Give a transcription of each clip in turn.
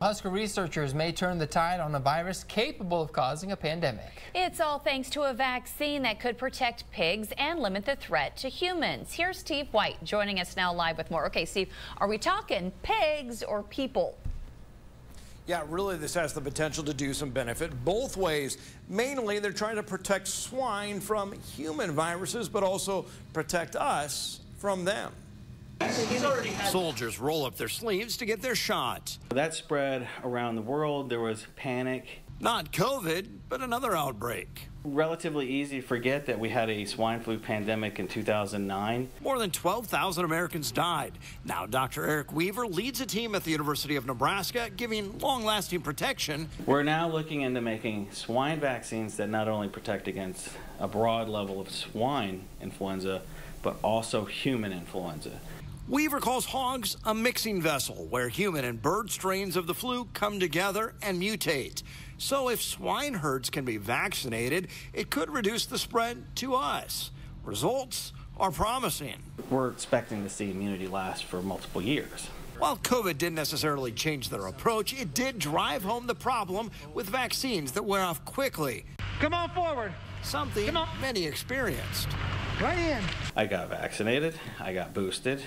Husker researchers may turn the tide on a virus capable of causing a pandemic. It's all thanks to a vaccine that could protect pigs and limit the threat to humans. Here's Steve White joining us now live with more. Okay, Steve, are we talking pigs or people? Yeah, really, this has the potential to do some benefit both ways. Mainly, they're trying to protect swine from human viruses, but also protect us from them. Soldiers roll up their sleeves to get their shot. That spread around the world. There was panic. Not COVID, but another outbreak. Relatively easy to forget that we had a swine flu pandemic in 2009. More than 12,000 Americans died. Now, Dr. Eric Weaver leads a team at the University of Nebraska giving long lasting protection. We're now looking into making swine vaccines that not only protect against a broad level of swine influenza, but also human influenza. Weaver calls hogs a mixing vessel where human and bird strains of the flu come together and mutate. So if swine herds can be vaccinated, it could reduce the spread to us. Results are promising. We're expecting to see immunity last for multiple years. While COVID didn't necessarily change their approach, it did drive home the problem with vaccines that wear off quickly. Come on forward. Something on. many experienced. Right in. I got vaccinated, I got boosted,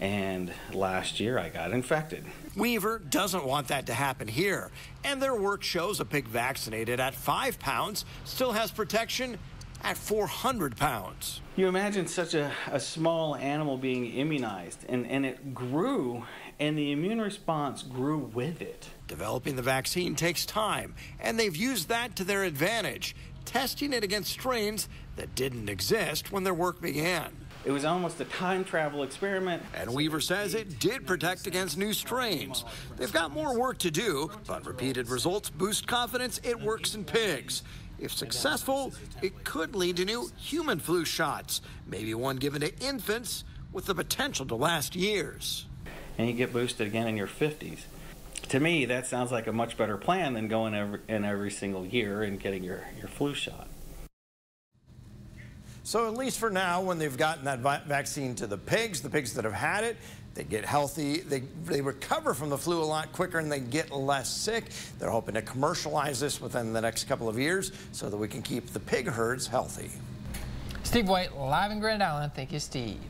and last year I got infected. Weaver doesn't want that to happen here, and their work shows a pig vaccinated at five pounds still has protection at 400 pounds. You imagine such a, a small animal being immunized, and, and it grew, and the immune response grew with it. Developing the vaccine takes time, and they've used that to their advantage, testing it against strains that didn't exist when their work began. It was almost a time travel experiment. And Weaver says it did protect against new strains. They've got more work to do, but repeated results boost confidence it works in pigs. If successful, it could lead to new human flu shots, maybe one given to infants with the potential to last years. And you get boosted again in your 50s. To me, that sounds like a much better plan than going every, in every single year and getting your, your flu shot. So at least for now, when they've gotten that vaccine to the pigs, the pigs that have had it, they get healthy, they, they recover from the flu a lot quicker and they get less sick. They're hoping to commercialize this within the next couple of years so that we can keep the pig herds healthy. Steve White, live in Grand Island. Thank you, Steve.